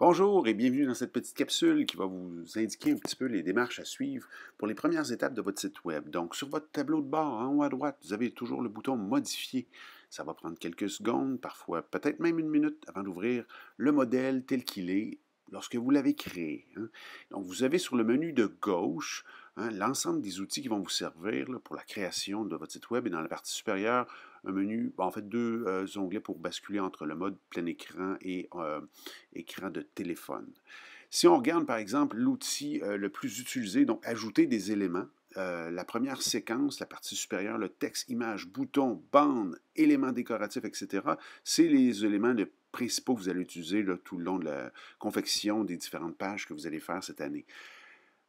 Bonjour et bienvenue dans cette petite capsule qui va vous indiquer un petit peu les démarches à suivre pour les premières étapes de votre site web. Donc, sur votre tableau de bord, en haut à droite, vous avez toujours le bouton Modifier. Ça va prendre quelques secondes, parfois peut-être même une minute avant d'ouvrir le modèle tel qu'il est lorsque vous l'avez créé. Hein. Donc, vous avez sur le menu de gauche hein, l'ensemble des outils qui vont vous servir pour la création de votre site web et dans la partie supérieure, un menu, en fait deux euh, onglets pour basculer entre le mode plein écran et euh, écran de téléphone. Si on regarde par exemple l'outil euh, le plus utilisé, donc ajouter des éléments, la première séquence, la partie supérieure, le texte, image, bouton, bande, éléments décoratifs, etc., c'est les éléments de principaux que vous allez utiliser tout le long de la confection des différentes pages que vous allez faire cette année.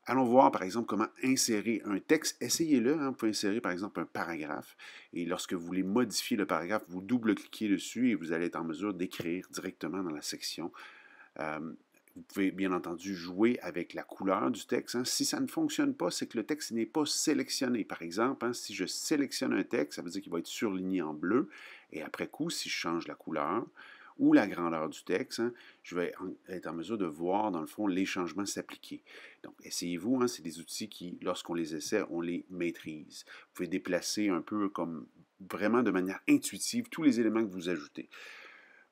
Allons voir, par exemple, comment insérer un texte. Essayez-le. Hein. Vous pouvez insérer, par exemple, un paragraphe. Et lorsque vous voulez modifier le paragraphe, vous double-cliquez dessus et vous allez être en mesure d'écrire directement dans la section. Euh, vous pouvez bien entendu jouer avec la couleur du texte. Hein. Si ça ne fonctionne pas, c'est que le texte n'est pas sélectionné. Par exemple, hein, si je sélectionne un texte, ça veut dire qu'il va être surligné en bleu. Et après coup, si je change la couleur, ou la grandeur du texte, hein, je vais être en mesure de voir, dans le fond, les changements s'appliquer. Donc, essayez-vous, hein, c'est des outils qui, lorsqu'on les essaie, on les maîtrise. Vous pouvez déplacer un peu comme vraiment de manière intuitive tous les éléments que vous ajoutez.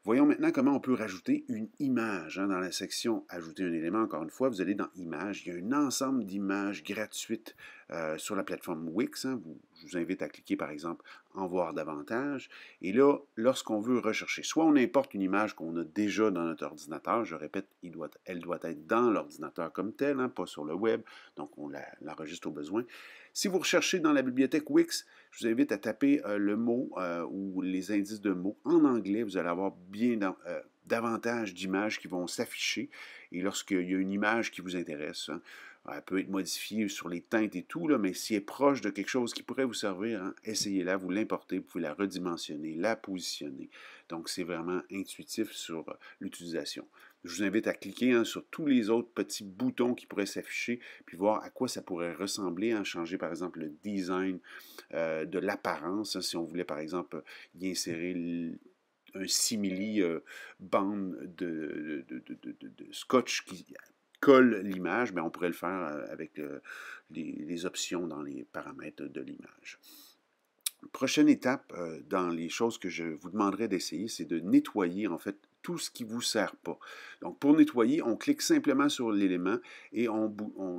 Voyons maintenant comment on peut rajouter une image. Hein. Dans la section Ajouter un élément, encore une fois, vous allez dans Images. Il y a un ensemble d'images gratuites euh, sur la plateforme Wix. Hein. je vous invite à cliquer, par exemple, En voir davantage. Et là, lorsqu'on veut rechercher, soit on importe une image qu'on a déjà dans notre ordinateur. Je répète, elle doit être dans l'ordinateur comme tel, hein, pas sur le web. Donc, on l'enregistre au besoin. Si vous recherchez dans la bibliothèque Wix, je vous invite à taper euh, le mot euh, ou les indices de mots en anglais. Vous allez avoir bien euh, davantage d'images qui vont s'afficher. Et lorsqu'il y a une image qui vous intéresse, hein, elle peut être modifiée sur les teintes et tout, là, mais si elle est proche de quelque chose qui pourrait vous servir, hein, essayez-la, vous l'importez, vous la redimensionner, la positionner. Donc, c'est vraiment intuitif sur l'utilisation. Je vous invite à cliquer hein, sur tous les autres petits boutons qui pourraient s'afficher, puis voir à quoi ça pourrait ressembler, hein, changer par exemple le design euh, de l'apparence, si on voulait par exemple y insérer un simili euh, bande de, scotch qui colle l'image, mais ben, on pourrait le faire euh, avec les, options dans les paramètres de l'image. Prochaine étape dans les choses que je vous demanderai d'essayer, c'est de nettoyer en fait tout ce qui ne vous sert pas. Donc, pour nettoyer, on clique simplement sur l'élément et on,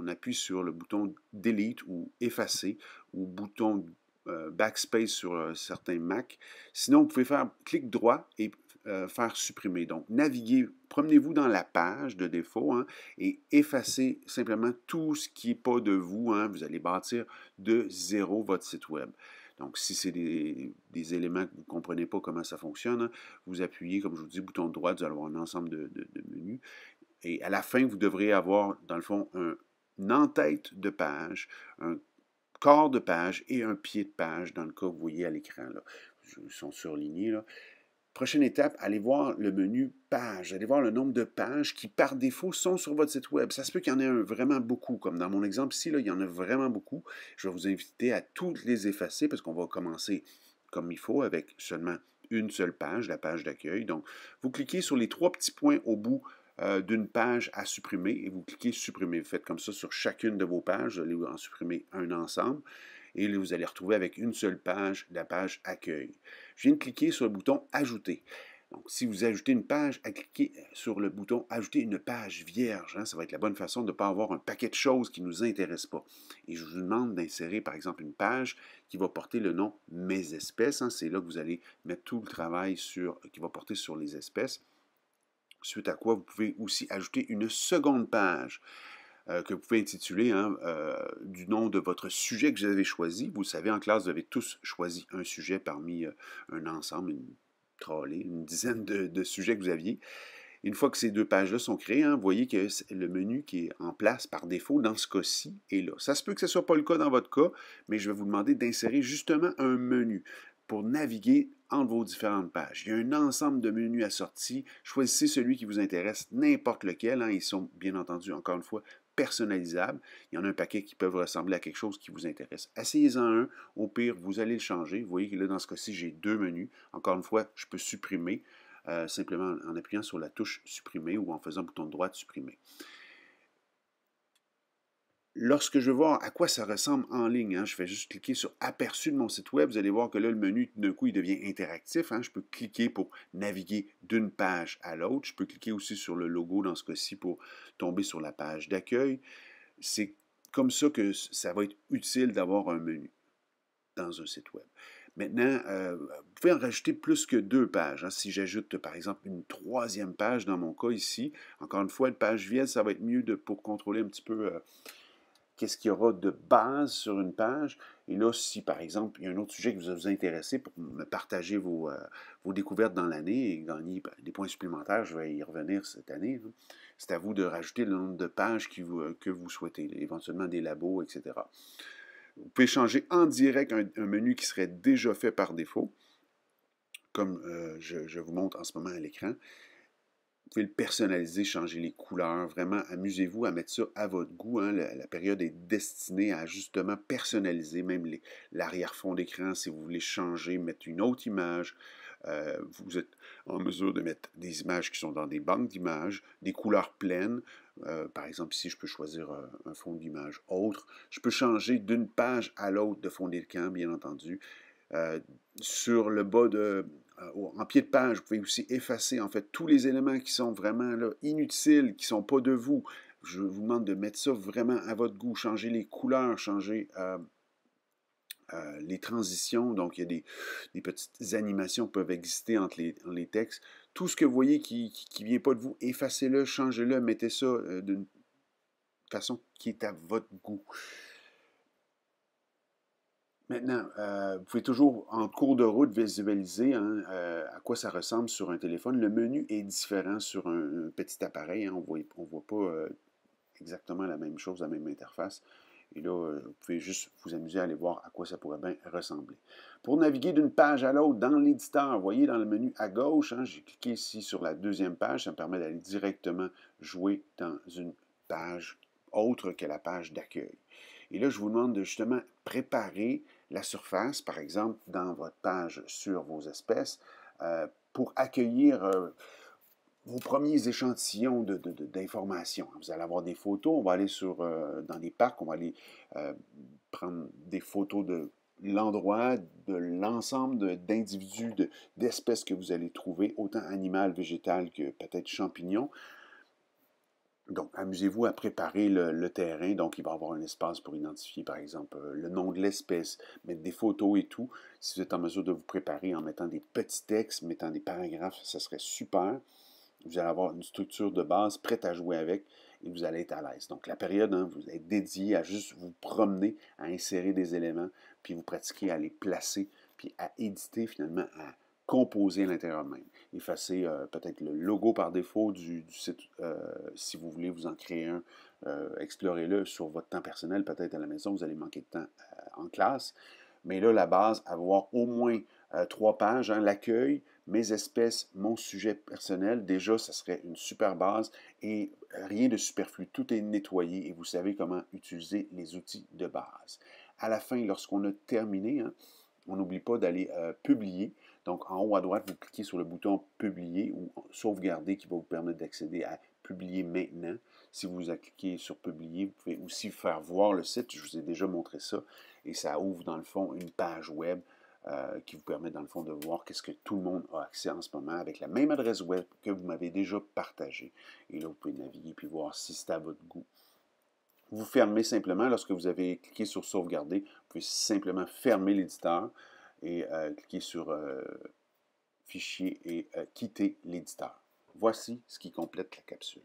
appuie sur le bouton Delete ou Effacer ou bouton euh, Backspace sur euh, certains Mac. Sinon, vous pouvez faire clic droit et euh, faire supprimer. Donc, naviguez, promenez-vous dans la page de défaut hein, et effacez simplement tout ce qui n'est pas de vous. Hein. Vous allez bâtir de zéro votre site web. Donc, si c'est des, éléments que vous ne comprenez pas comment ça fonctionne, hein, vous appuyez, comme je vous dis, bouton droit, vous allez avoir un ensemble de, menus. Et à la fin, vous devrez avoir, dans le fond, un, une en-tête de page, un corps de page et un pied de page, dans le cas que vous voyez à l'écran. Ils sont surlignés. Prochaine étape, allez voir le menu page. Allez voir le nombre de pages qui, par défaut, sont sur votre site web. Ça se peut qu'il y en ait vraiment beaucoup. Comme dans mon exemple ici, il y en a vraiment beaucoup. Je vais vous inviter à toutes les effacer parce qu'on va commencer comme il faut avec seulement une seule page, la page d'accueil. Donc, vous cliquez sur les trois petits points au bout euh, d'une page à supprimer et vous cliquez supprimer. Vous faites comme ça sur chacune de vos pages. Vous allez en supprimer un ensemble et vous allez retrouver avec une seule page la page Accueil. Je viens de cliquer sur le bouton Ajouter. Donc, si vous ajoutez une page, à cliquer sur le bouton Ajouter une page vierge. Hein, ça va être la bonne façon de ne pas avoir un paquet de choses qui ne nous intéressent pas. Et je vous demande d'insérer, par exemple, une page qui va porter le nom Mes espèces. Hein. C'est là que vous allez mettre tout le travail sur, qui va porter sur les espèces. Suite à quoi, vous pouvez aussi ajouter une seconde page. Euh, que vous pouvez intituler hein, euh, du nom de votre sujet que vous avez choisi. Vous savez, en classe, vous avez tous choisi un sujet parmi euh, un ensemble, une une dizaine de, sujets que vous aviez. Une fois que ces deux pages-là sont créées, hein, vous voyez que le menu qui est en place par défaut dans ce cas-ci est là. Ça se peut que ce ne soit pas le cas dans votre cas, mais je vais vous demander d'insérer justement un menu pour naviguer entre vos différentes pages. Il y a un ensemble de menus assortis. Choisissez celui qui vous intéresse, n'importe lequel. Hein. Ils sont bien entendu, encore une fois, personnalisables. Il y en a un paquet qui peuvent ressembler à quelque chose qui vous intéresse. Essayez-en un. Au pire, vous allez le changer. Vous voyez que là, dans ce cas-ci, j'ai deux menus. Encore une fois, je peux supprimer. simplement en appuyant sur la touche supprimer ou en faisant bouton de droite supprimer. Lorsque je veux voir à quoi ça ressemble en ligne, hein, je fais juste cliquer sur aperçu de mon site web. Vous allez voir que là, le menu, d'un coup, il devient interactif. Hein. Je peux cliquer pour naviguer d'une page à l'autre. Je peux cliquer aussi sur le logo dans ce cas-ci pour tomber sur la page d'accueil. C'est comme ça que ça va être utile d'avoir un menu dans un site web. Maintenant, euh, vous pouvez en rajouter plus que deux pages. Hein. Si j'ajoute, par exemple, une troisième page dans mon cas ici, encore une fois, une page vide, ça va être mieux pour contrôler un petit peu euh, qu'est-ce qu'il y aura de base sur une page. Et là, si par exemple, il y a un autre sujet qui vous a vous intéressé pour me partager vos, euh, vos découvertes dans l'année et gagner ben, des points supplémentaires, je vais y revenir cette année. C'est à vous de rajouter le nombre de pages euh, que vous souhaitez, éventuellement des labos, etc. Vous pouvez changer en direct un, menu qui serait déjà fait par défaut, comme euh, je, vous montre en ce moment à l'écran. Vous pouvez le personnaliser, changer les couleurs. Vraiment, amusez-vous à mettre ça à votre goût. Hein. La, période est destinée à justement personnaliser même l'arrière-fond d'écran si vous voulez changer, mettre une autre image. Euh, vous êtes en mesure de mettre des images qui sont dans des banques d'images, des couleurs pleines. Euh, par exemple, ici, je peux choisir euh, un fond d'image autre. Je peux changer d'une page à l'autre de fond d'écran, bien entendu. sur le bas de, en pied de page, vous pouvez aussi effacer en fait tous les éléments qui sont vraiment inutiles, qui ne sont pas de vous. Je vous demande de mettre ça vraiment à votre goût, changer les couleurs, changer euh, euh, les transitions. Donc, il y a des, petites animations qui peuvent exister entre les, textes. Tout ce que vous voyez qui ne vient pas de vous, effacez-le, changez-le, mettez ça d'une façon qui est à votre goût. Maintenant, euh, vous pouvez toujours, en cours de route, visualiser hein, euh, à quoi ça ressemble sur un téléphone. Le menu est différent sur un, petit appareil. Hein. on ne voit pas euh, exactement la même chose, la même interface. Et là, vous pouvez juste vous amuser à aller voir à quoi ça pourrait bien ressembler. Pour naviguer d'une page à l'autre dans l'éditeur, vous voyez dans le menu à gauche, hein, j'ai cliqué ici sur la deuxième page. Ça me permet d'aller directement jouer dans une page autre que la page d'accueil. Et là, je vous demande de justement préparer la surface, par exemple, dans votre page sur vos espèces, euh, pour accueillir euh, vos premiers échantillons d'informations. De, vous allez avoir des photos, on va aller sur, euh, dans des parcs, on va aller prendre des photos de l'endroit, de l'ensemble d'individus, d'espèces que vous allez trouver, autant animales, végétales que peut-être champignons. Donc, amusez-vous à préparer le, terrain. Donc, il va y avoir un espace pour identifier, par exemple, euh, le nom de l'espèce, mettre des photos et tout. Si vous êtes en mesure de vous préparer en mettant des petits textes, mettant des paragraphes, ça serait super. Vous allez avoir une structure de base prête à jouer avec et vous allez être à l'aise. Donc, la période, hein, vous êtes dédié à juste vous promener, à insérer des éléments, puis vous pratiquez à les placer, puis à éditer finalement, à composer à l'intérieur même. Effacer euh, peut-être le logo par défaut du, site, euh, si vous voulez vous en créer un, euh, explorez-le sur votre temps personnel, peut-être à la maison, vous allez manquer de temps en classe. Mais là, la base, avoir au moins trois pages, hein, l'accueil, mes espèces, mon sujet personnel, déjà, ça serait une super base et rien de superflu. Tout est nettoyé et vous savez comment utiliser les outils de base. À la fin, lorsqu'on a terminé, hein, on n'oublie pas d'aller publier. Donc, en haut à droite, vous cliquez sur le bouton Publier ou Sauvegarder qui va vous permettre d'accéder à Publier maintenant. Si vous cliquez sur Publier, vous pouvez aussi faire voir le site. Je vous ai déjà montré ça. Et ça ouvre, dans le fond, une page web euh, qui vous permet, dans le fond, de voir qu'est-ce que tout le monde a accès en ce moment avec la même adresse web que vous m'avez déjà partagée. Et là, vous pouvez naviguer puis voir si c'est à votre goût. Vous fermez simplement, lorsque vous avez cliqué sur Sauvegarder, vous pouvez simplement fermer l'éditeur et euh, cliquer sur euh, Fichier et euh, quitter l'éditeur. Voici ce qui complète la capsule.